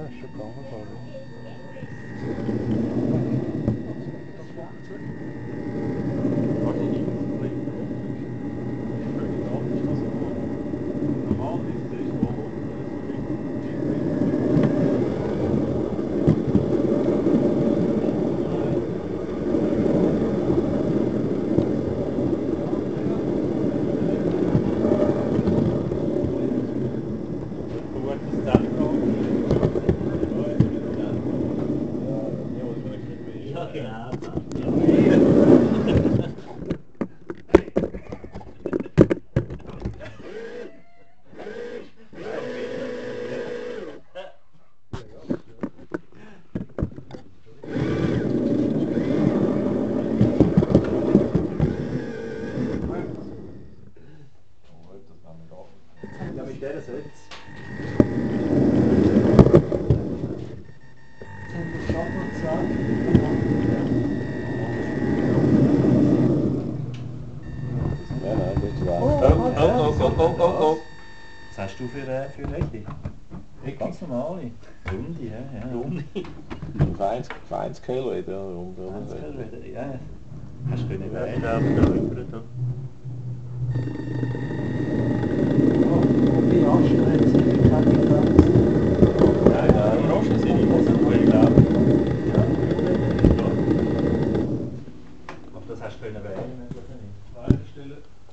Ah, chocamos agora. Ja, genau. Ja, mit der Sitz. Jetzt haben wir. hast du für, äh, für Ecke? Ganz normale. Runde, ja. Runde. Auf 1, auf 1 Kilometer, ja, Runde. 1 Kilometer, ja. Hast du können wählen. Ja, da rüber, da. Oh, das hast du können wählen.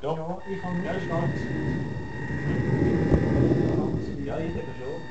Ja, ich habe nicht verstanden. Olha aí, pegou o jogo.